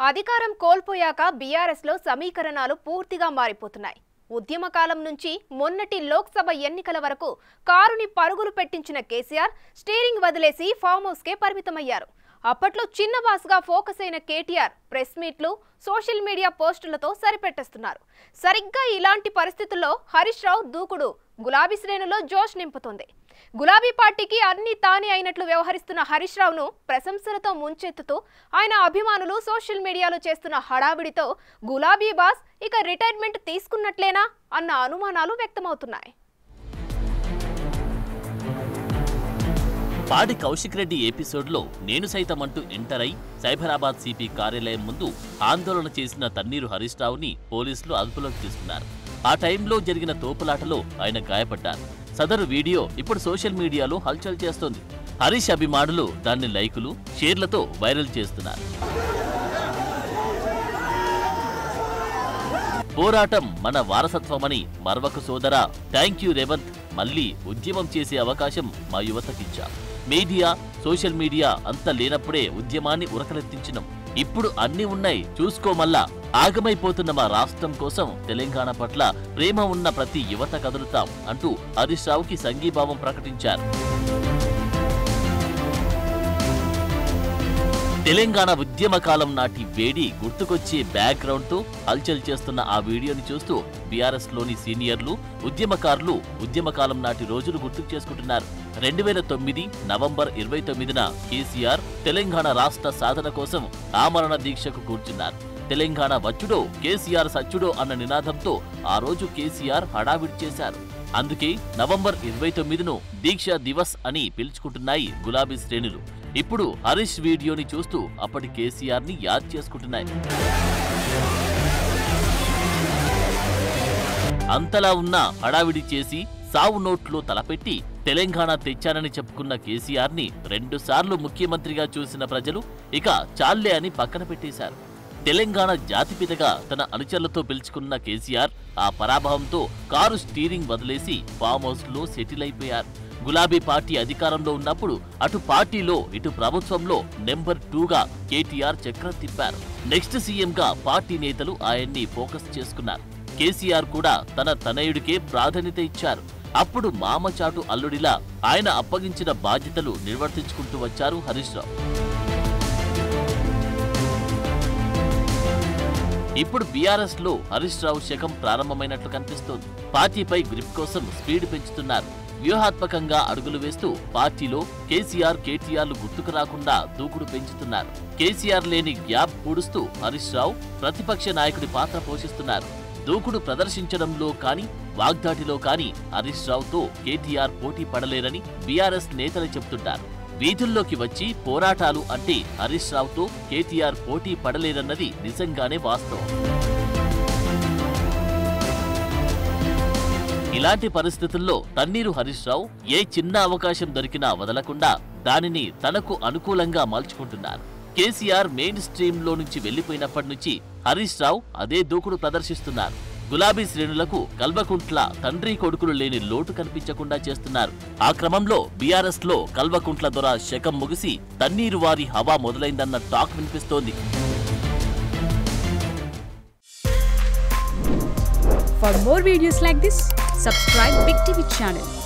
అధికారం కోల్పోయాక బీఆర్ఎస్లో సమీకరణాలు పూర్తిగా మారిపోతున్నాయి. ఉద్యమకాలం నుంచి మొన్నటి లోక్సభ ఎన్నికల వరకు కారుని పరుగులు పెట్టించిన కేసీఆర్ స్టీరింగ్ వదిలేసి ఫామ్ హౌస్కే పరిమితమయ్యారు. అప్పట్లో చిన్న బాస్గా ఫోకస్ అయిన కేటీఆర్ ప్రెస్ మీట్లు సోషల్ మీడియా పోస్టులతో సరిపెట్టేస్తున్నారు. సరిగ్గా ఇలాంటి పరిస్థితుల్లో హరీష్ రావు దూకుడు. గులాబీ శ్రేణులో జోష్ నింపుతుంది. గులాబీ పార్టీకి అన్ని తానే అయినట్లు వ్యవహరిస్తున్న హరీష్ రావును ప్రశంసలతో ముంచెత్తుతూ ఆయన అభిమానులు సోషల్ మీడియాలో చేస్తున్న హడావిడితో గులాబీ బాస్ ఇక రిటైర్మెంట్ తీసుకున్నట్లేనా అన్న అనుమానాలు వ్యక్తమవుతున్నాయి. పాడి కౌశిక్ రెడ్డి ఎపిసోడ్లో నేను సైతం అంటూ ఎంటర్ అయి సైబరాబాద్ సిపి కార్యాలయం ముందు ఆందోళన చేసిన తన్నీరు హరీష్ రావుని పోలీసులు అదుపులోకి తీసుకున్నారు. ఆ టైంలో జరిగిన తోపులాటలో ఆయన గాయపడ్డారు. సదరు వీడియో ఇప్పుడు సోషల్ మీడియాలో హల్చల్ చేస్తోంది. హరీష్ అభిమానులు దాన్ని లైకులు షేర్లతో వైరల్ చేస్తున్నారు. పోరాటం మన వారసత్వమని మరవకు సోదరా థ్యాంక్ యూ రేవంత్ మళ్ళీ ఉద్యమం చేసే అవకాశం మా యువతకిచ్చాం మీడియా సోషల్ మీడియా అంత లేనప్పుడే ఉద్యమాన్ని ఉరకలెత్తించినాం. ఇప్పుడు అన్ని ఉన్నాయి చూసుకోమల్లా ఆగమైపోతున్న మా రాష్ట్రం కోసం తెలంగాణ పట్ల ప్రేమ ఉన్న ప్రతి యువత కదులుతాం అంటూ హరీష్ రావుకి సంఘీభావం ప్రకటించారు. తెలంగాణ ఉద్యమకాలం నాటి వేడి గుర్తుకొచ్చే బ్యాక్గ్రౌండ్తో హల్చల్ చేస్తున్న ఆ వీడియోని చూస్తూ బీఆర్ఎస్లోని సీనియర్లు ఉద్యమకారులు ఉద్యమకాలం నాటి రోజులు గుర్తుకు చేసుకుంటున్నారు. రెండు వేల తొమ్మిది నవంబర్ ఇరవై తొమ్మిదిన కేసీఆర్ తెలంగాణ రాష్ట్ర సాధన కోసం ఆమరణ దీక్షకు కూర్చున్నారు. తెలంగాణ వచ్చుడో కేసీఆర్ సచ్చుడో అన్న నినాదంతో ఆ రోజు కేసీఆర్ హడావిడి చేశారు. అందుకే నవంబర్ ఇరవై తొమ్మిదిను దీక్ష దివస్ అని పిలుచుకుంటున్నాయి గులాబీ శ్రేణులు. ఇప్పుడు హరీష్ వీడియోని చూస్తూ అప్పటి కేసీఆర్ని యాద్ చేసుకుంటున్నాయి. అంతలా ఉన్న హడావిడి చేసి సావు నోట్లో తలపెట్టి తెలంగాణ తెచ్చానని చెప్పుకున్న కేసీఆర్ని రెండుసార్లు ముఖ్యమంత్రిగా చూసిన ప్రజలు ఇక చాల్లే అని పక్కన పెట్టేశారు. తెలంగాణ జాతిపితగా తన అనుచరులతో పిలుచుకున్న కేసీఆర్ ఆ పరాభవంతో కారు స్టీరింగ్ వదిలేసి ఫామ్ హౌస్లో సెటిల్ అయిపోయారు. గులాబీ పార్టీ అధికారంలో ఉన్నప్పుడు అటు పార్టీలో ఇటు ప్రభుత్వంలో నెంబర్ టూగా కేటీఆర్ చక్రం తిప్పారు. నెక్స్ట్ సీఎంగా పార్టీ నేతలు ఆయన్ని ఫోకస్ చేసుకున్నారు. కేసీఆర్ కూడా తన తనయుడికే ప్రాధాన్యత ఇచ్చారు. అప్పుడు మామచాటు అల్లుడిలా ఆయన అప్పగించిన బాధ్యతలు నిర్వర్తించుకుంటూ వచ్చారు హరీష్ రావు. ఇప్పుడు బీఆర్ఎస్లో హరీష్ రావు శకం ప్రారంభమైనట్లు కనిపిస్తోంది. పార్టీపై గ్రిప్ కోసం స్పీడ్ పెంచుతున్నారు. వ్యూహాత్మకంగా అడుగులు వేస్తూ పార్టీలో కేసీఆర్ కేటీఆర్లు గుర్తుకు రాకుండా దూకుడు పెంచుతున్నారు. కేసీఆర్ లేని గ్యాప్ పూడుస్తూ హరీష్ రావు ప్రతిపక్ష నాయకుడి పాత్ర పోషిస్తున్నారు. దూకుడు ప్రదర్శించడంలో కానీ వాగ్దాటిలో కానీ హరీష్ రావుతో కేటీఆర్ పోటీ పడలేరని బీఆర్ఎస్ నేతలు చెబుతుంటారు వీధుల్లోకి వచ్చి పోరాటాలు అంటే హరీష్ రావుతో కేటీఆర్ పోటీ పడలేరన్నది నిజంగానే వాస్తవం. ఇలాంటి పరిస్థితుల్లో తన్నీరు హరీష్ రావు ఏ చిన్న అవకాశం దొరికినా వదలకుండా దానిని తనకు అనుకూలంగా మలుచుకుంటున్నారు. కేసీఆర్ మెయిన్ స్ట్రీమ్లో నుంచి వెళ్ళిపోయినప్పటి నుంచి హరీష్ రావు అదే దూకుడు ప్రదర్శిస్తున్నారు. గులాబీ శ్రేణులకు కల్వకుంట్ల తండ్రి కొడుకులు లేని లోటు కనిపించకుండా చేస్తున్నారు. ఆ క్రమంలో బీఆర్ఎస్లో కల్వకుంట్ల దొర శకం ముగిసి తన్నీరు వారి హవా మొదలైందన్న టాక్ వినిపిస్తోంది. For more videos like this, subscribe Big TV channel